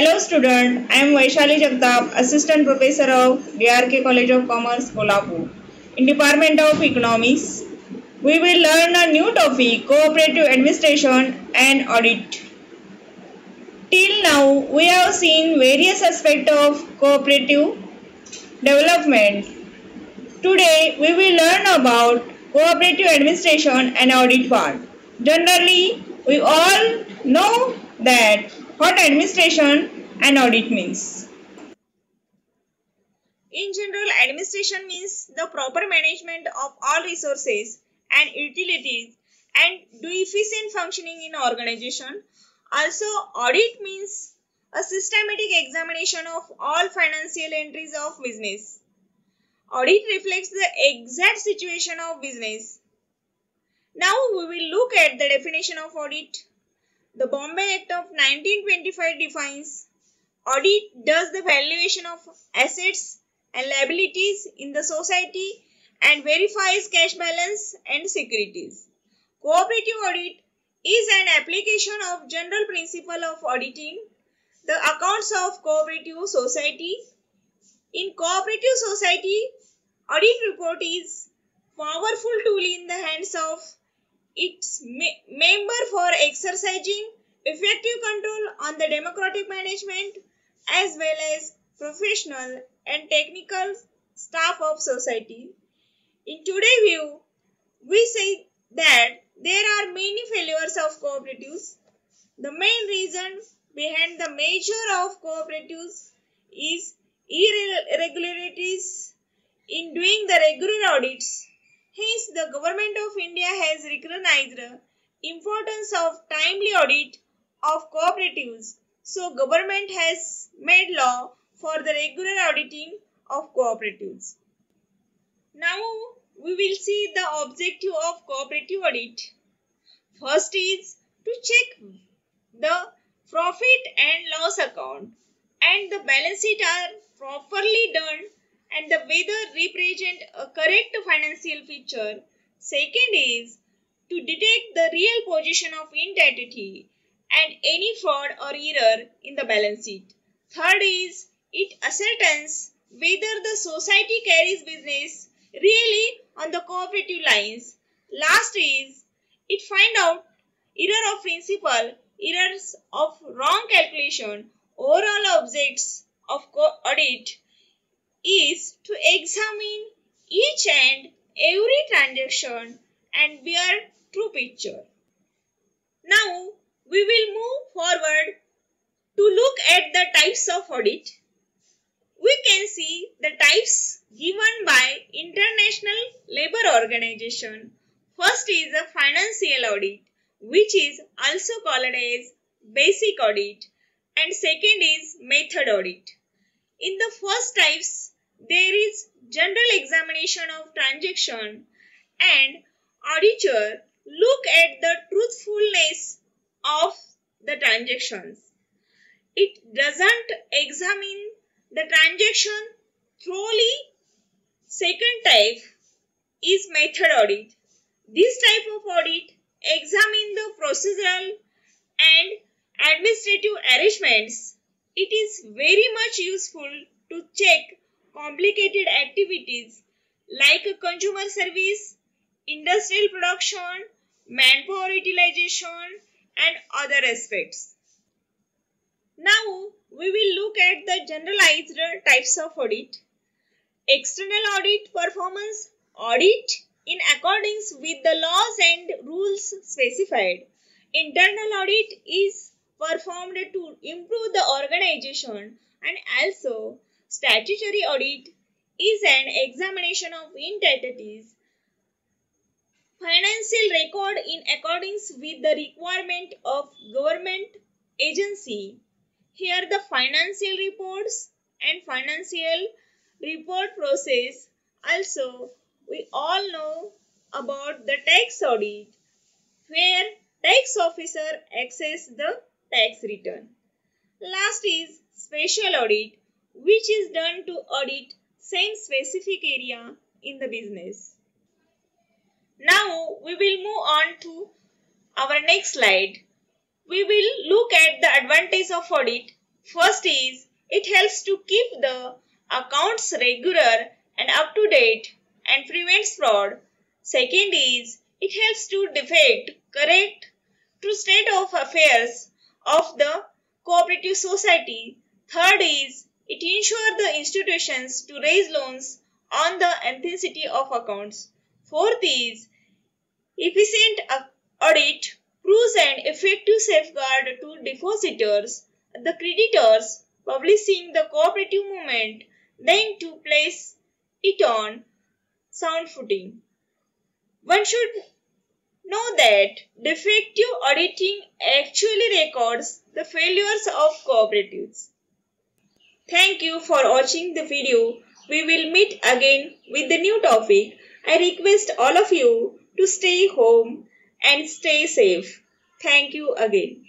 Hello student, I am Vaishali Jagtap, Assistant Professor of DRK College of Commerce, Kolhapur. In Department of Economics, we will learn a new topic, Cooperative Administration and Audit. Till now, we have seen various aspects of cooperative development. Today, we will learn about cooperative administration and audit part. Generally, we all know that what administration and audit means. In general, administration means the proper management of all resources and utilities and do efficient functioning in organization. Also, audit means a systematic examination of all financial entries of business. Audit reflects the exact situation of business. Now we will look at the definition of audit. The Bombay Act of 1925 defines audit does the valuation of assets and liabilities in the society and verifies cash balance and securities. Cooperative audit is an application of general principle of auditing the accounts of cooperative society. In cooperative society, audit report is powerful tool in the hands of its member for exercising effective control on the democratic management as well as professional and technical staff of society. In today's view, we say that there are many failures of cooperatives. The main reason behind the measure of cooperatives is irregularities in doing the regular audits. Hence, the government of India has recognized the importance of timely audit of cooperatives. So, government has made law for the regular auditing of cooperatives. Now, we will see the objective of cooperative audit. First is to check the profit and loss account and the balance sheet are properly done and the whether represent a correct financial feature. Second is to detect the real position of entity and any fraud or error in the balance sheet. Third is it ascertains whether the society carries business really on the cooperative lines. Last is it find out error of principle, errors of wrong calculation, overall objects of audit is to examine each and every transaction and bear true picture. Now we will move forward to look at the types of audit. We can see the types given by International Labour Organization. First is a financial audit which is also called as basic audit and second is method audit. In the first types, there is general examination of transaction and auditor look at the truthfulness of the transactions. It doesn't examine the transaction thoroughly. Second type is method audit. This type of audit examine the procedural and administrative arrangements it is very much useful to check complicated activities like consumer service, industrial production, manpower utilization and other aspects. Now we will look at the generalized types of audit. External audit performance audit in accordance with the laws and rules specified. Internal audit is performed to improve the organization. And also statutory audit is an examination of entities. Financial record in accordance with the requirement of government agency. Here the financial reports and financial report process. Also we all know about the tax audit where tax officer access the tax return. Last is special audit which is done to audit same specific area in the business. Now we will move on to our next slide. We will look at the advantage of audit First is it helps to keep the accounts regular and up to date and prevents fraud. Second is it helps to defect, correct to state of affairs of the cooperative society. Third is it ensures the institutions to raise loans on the authenticity of accounts. Fourth is efficient audit proves an effective safeguard to depositors, the creditors, publishing the cooperative movement, then to place it on sound footing. One should know that defective auditing actually records the failures of cooperatives. Thank you for watching the video. We will meet again with the new topic. I request all of you to stay home and stay safe. Thank you again.